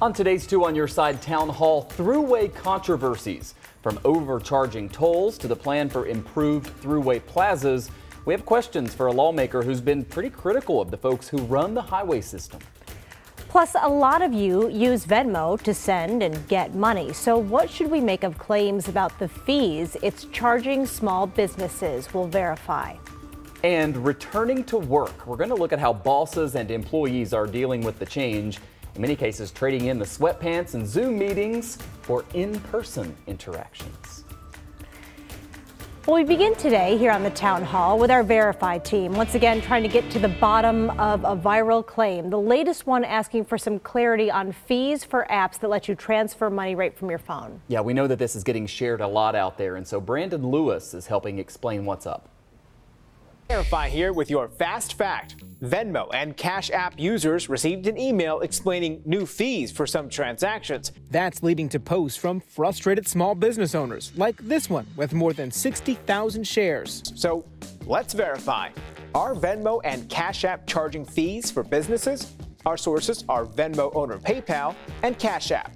On today's Two on Your Side Town Hall, Thruway controversies. From overcharging tolls to the plan for improved Thruway plazas, we have questions for a lawmaker who's been pretty critical of the folks who run the highway system. Plus, a lot of you use Venmo to send and get money. So, what should we make of claims about the fees it's charging small businesses? We'll verify. And returning to work, we're going to look at how bosses and employees are dealing with the change in many cases trading in the sweatpants and Zoom meetings for in-person interactions. Well, we begin today here on the town hall with our Verify team, once again trying to get to the bottom of a viral claim. The latest one asking for some clarity on fees for apps that let you transfer money right from your phone. Yeah, we know that this is getting shared a lot out there, and so Brandon Lewis is helping explain what's up. Verify here with your fast fact. Venmo and Cash App users received an email explaining new fees for some transactions. That's leading to posts from frustrated small business owners, like this one with more than 60,000 shares. So let's verify. Are Venmo and Cash App charging fees for businesses? Our sources are Venmo owner PayPal and Cash App.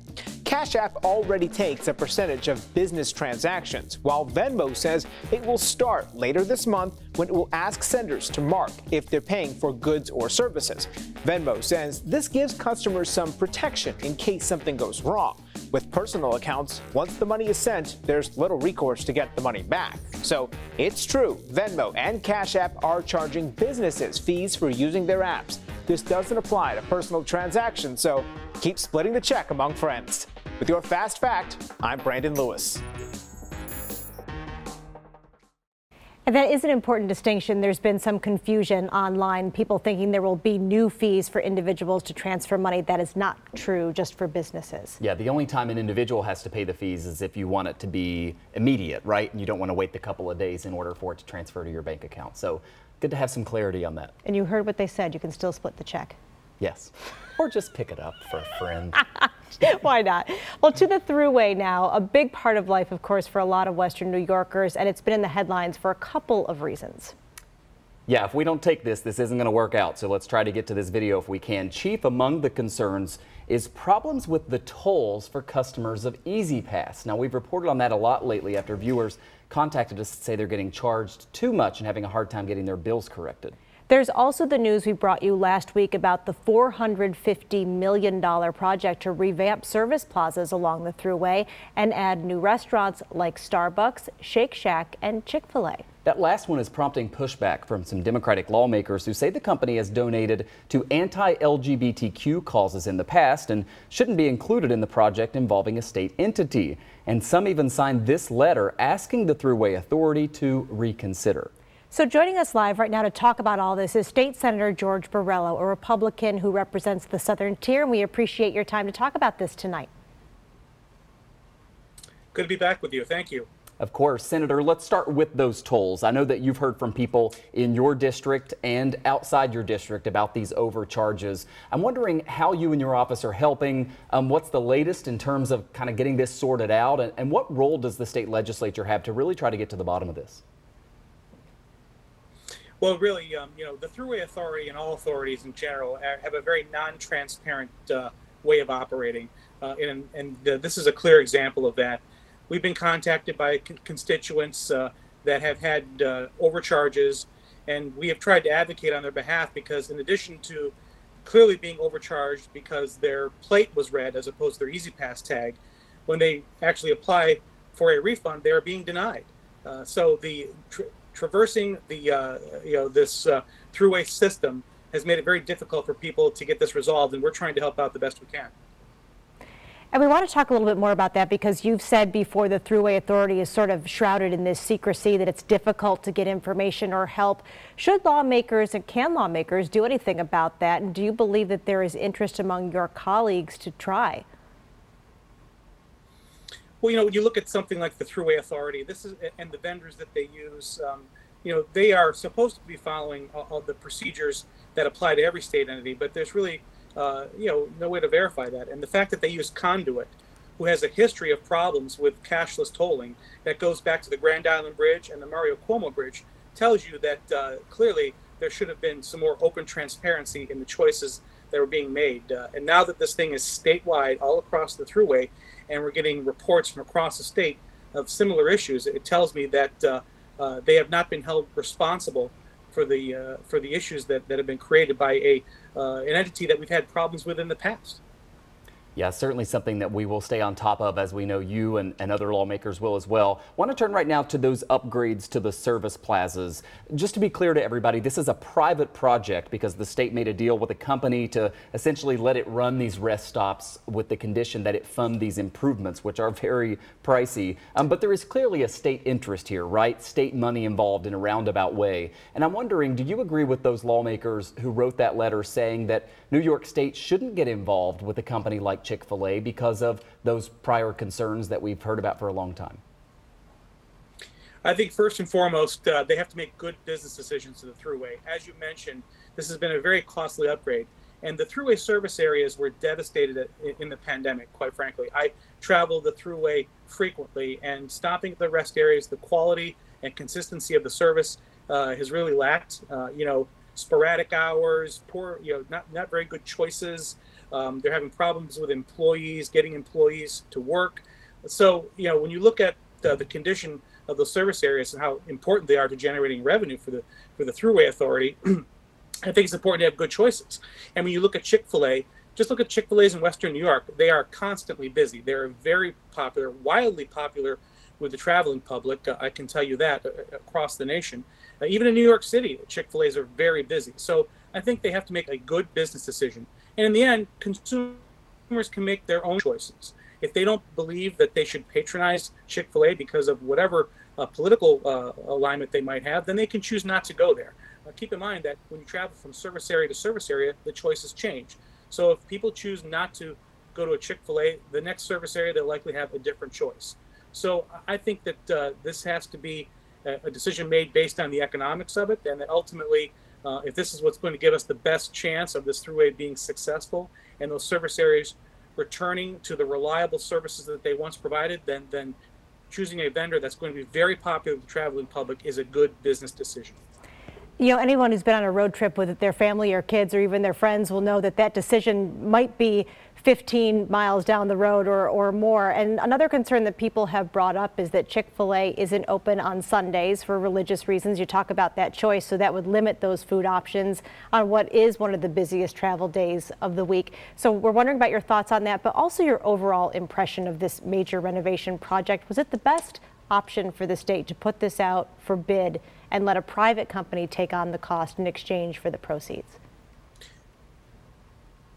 Cash App already takes a percentage of business transactions, while Venmo says it will start later this month when it will ask senders to mark if they're paying for goods or services. Venmo says this gives customers some protection in case something goes wrong. With personal accounts, once the money is sent, there's little recourse to get the money back. So it's true, Venmo and Cash App are charging businesses fees for using their apps. This doesn't apply to personal transactions, so keep splitting the check among friends. With your Fast Fact, I'm Brandon Lewis. And that is an important distinction. There's been some confusion online, people thinking there will be new fees for individuals to transfer money. That is not true, just for businesses. Yeah, the only time an individual has to pay the fees is if you want it to be immediate, right? And you don't want to wait the couple of days in order for it to transfer to your bank account. So good to have some clarity on that. And you heard what they said. You can still split the check. Yes. Or just pick it up for a friend. Why not? Well, to the Thruway now, a big part of life, of course, for a lot of Western New Yorkers, and it's been in the headlines for a couple of reasons. Yeah, if we don't take this, this isn't going to work out. So let's try to get to this video if we can. Chief among the concerns is problems with the tolls for customers of E-ZPass. Now, we've reported on that a lot lately after viewers contacted us to say they're getting charged too much and having a hard time getting their bills corrected. There's also the news we brought you last week about the $450 million project to revamp service plazas along the Thruway and add new restaurants like Starbucks, Shake Shack, and Chick-fil-A. That last one is prompting pushback from some Democratic lawmakers who say the company has donated to anti-LGBTQ causes in the past and shouldn't be included in the project involving a state entity. And some even signed this letter asking the Thruway Authority to reconsider. So joining us live right now to talk about all this is State Senator George Borrello, a Republican who represents the Southern Tier, and we appreciate your time to talk about this tonight. Good to be back with you. Thank you. Of course, Senator, let's start with those tolls. I know that you've heard from people in your district and outside your district about these overcharges. I'm wondering how you and your office are helping. Um, what's the latest in terms of kind of getting this sorted out? And, and what role does the state legislature have to really try to get to the bottom of this? Well, really, um, you know, the Thruway Authority and all authorities in general have a very non-transparent uh, way of operating, uh, and, and uh, this is a clear example of that. We've been contacted by con- constituents uh, that have had uh, overcharges, and we have tried to advocate on their behalf because, in addition to clearly being overcharged because their plate was read as opposed to their E-ZPass tag, when they actually apply for a refund, they are being denied. Uh, so the tr- traversing the uh, you know this uh, Thruway system has made it very difficult for people to get this resolved, and we're trying to help out the best we can. And we want to talk a little bit more about that because you've said before the Thruway Authority is sort of shrouded in this secrecy that it's difficult to get information or help. Should lawmakers and can lawmakers do anything about that? And do you believe that there is interest among your colleagues to try? Well, you know, when you look at something like the Thruway Authority, this is and the vendors that they use, um, you know, they are supposed to be following all, all, the procedures that apply to every state entity, but there's really, uh, you know, no way to verify that. And the fact that they use Conduent, who has a history of problems with cashless tolling that goes back to the Grand Island Bridge and the Mario Cuomo Bridge, tells you that uh, clearly there should have been some more open transparency in the choices that were being made. Uh, and now that this thing is statewide all across the thruway, and we're getting reports from across the state of similar issues, it tells me that uh, uh, they have not been held responsible for the uh, for the issues that, that have been created by a uh, an entity that we've had problems with in the past. Yeah, certainly something that we will stay on top of as we know you and, and other lawmakers will as well. Want to turn right now to those upgrades to the service plazas. Just to be clear to everybody, this is a private project because the state made a deal with a company to essentially let it run these rest stops with the condition that it fund these improvements, which are very pricey. Um, but there is clearly a state interest here, right? State money involved in a roundabout way. And I'm wondering, do you agree with those lawmakers who wrote that letter saying that New York State shouldn't get involved with a company like Chick fil A because of those prior concerns that we've heard about for a long time? I think first and foremost, uh, they have to make good business decisions to the thruway. As you mentioned, this has been a very costly upgrade, and the thruway service areas were devastated in the pandemic, quite frankly. I travel the thruway frequently, and stopping at the rest areas, the quality and consistency of the service uh, has really lacked. Uh, you know, sporadic hours, poor, you know, not, not very good choices. Um, they're having problems with employees, getting employees to work. So, you know, when you look at the, the condition of those service areas and how important they are to generating revenue for the for the Thruway Authority, I think it's important to have good choices. And when you look at Chick Fil A, just look at Chick Fil A's in Western New York. They are constantly busy. They're very popular, wildly popular with the traveling public. Uh, I can tell you that uh, across the nation. Uh, even in New York City, Chick Fil A's are very busy. So I think they have to make a good business decision. And in the end, consumers can make their own choices. If they don't believe that they should patronize Chick fil A because of whatever uh, political uh, alignment they might have, then they can choose not to go there. Uh, keep in mind that when you travel from service area to service area, the choices change. So if people choose not to go to a Chick fil A, the next service area, they'll likely have a different choice. So I think that uh, this has to be a, a decision made based on the economics of it, and that ultimately uh, if this is what's going to give us the best chance of this Thruway being successful and those service areas returning to the reliable services that they once provided, then then choosing a vendor that's going to be very popular with the traveling public is a good business decision. You know, anyone who's been on a road trip with their family or kids or even their friends will know that that decision might be 15 miles down the road or, or more. And another concern that people have brought up is that Chick-fil-A isn't open on Sundays for religious reasons. You talk about that choice, so that would limit those food options on what is one of the busiest travel days of the week. So we're wondering about your thoughts on that, but also your overall impression of this major renovation project. Was it the best option for the state to put this out for bid and let a private company take on the cost in exchange for the proceeds?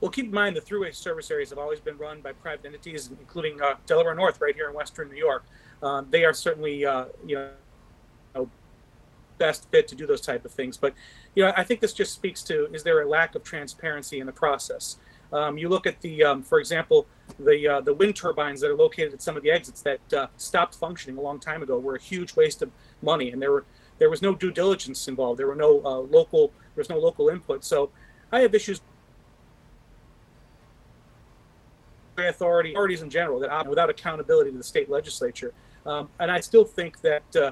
Well, keep in mind the thruway service areas have always been run by private entities, including uh, Delaware North, right here in Western New York. Um, they are certainly, uh, you know, best fit to do those type of things. But, you know, I think this just speaks to is there a lack of transparency in the process? Um, you look at the, um, for example, the uh, the wind turbines that are located at some of the exits that uh, stopped functioning a long time ago were a huge waste of money, and there were there was no due diligence involved. There were no uh, local there was no local input. So I have issues authority, authorities in general, that without accountability to the state legislature. Um, and I still think that, uh,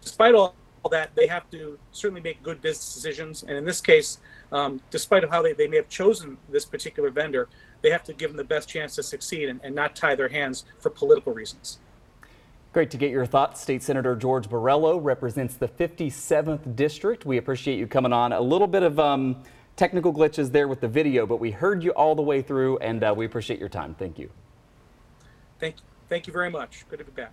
despite all that, they have to certainly make good business decisions. And in this case, um, despite of how they, they may have chosen this particular vendor, they have to give them the best chance to succeed and, and not tie their hands for political reasons. Great to get your thoughts. State Senator George Borrello represents the 57th district. We appreciate you coming on. A little bit of um, technical glitches there with the video, but we heard you all the way through, and uh, we appreciate your time. Thank you. Thank, thank you very much. Good to be back.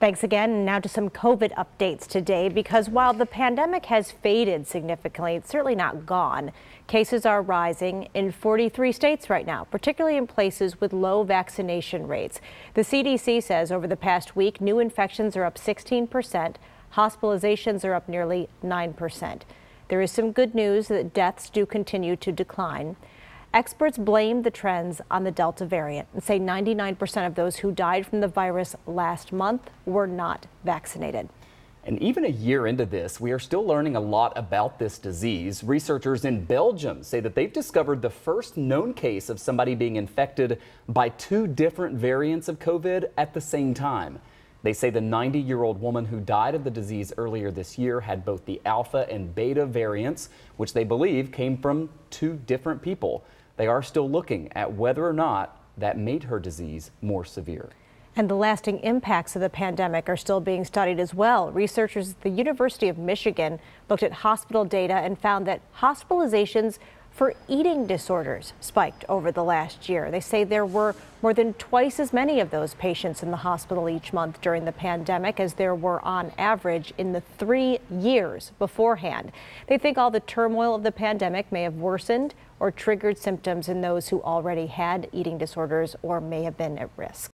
Thanks again. Now to some COVID updates today, because while the pandemic has faded significantly, it's certainly not gone. Cases are rising in 43 states right now, particularly in places with low vaccination rates. The CDC says over the past week, new infections are up 16 percent, hospitalizations are up nearly 9 percent. There is some good news that deaths do continue to decline. Experts blame the trends on the Delta variant and say 99% of those who died from the virus last month were not vaccinated. And even a year into this, we are still learning a lot about this disease. Researchers in Belgium say that they've discovered the first known case of somebody being infected by two different variants of COVID at the same time. They say the 90 year old woman who died of the disease earlier this year had both the alpha and beta variants, which they believe came from two different people. They are still looking at whether or not that made her disease more severe. And the lasting impacts of the pandemic are still being studied as well. Researchers at the University of Michigan looked at hospital data and found that hospitalizations for eating disorders spiked over the last year. They say there were more than twice as many of those patients in the hospital each month during the pandemic as there were on average in the three years beforehand. They think all the turmoil of the pandemic may have worsened or triggered symptoms in those who already had eating disorders or may have been at risk.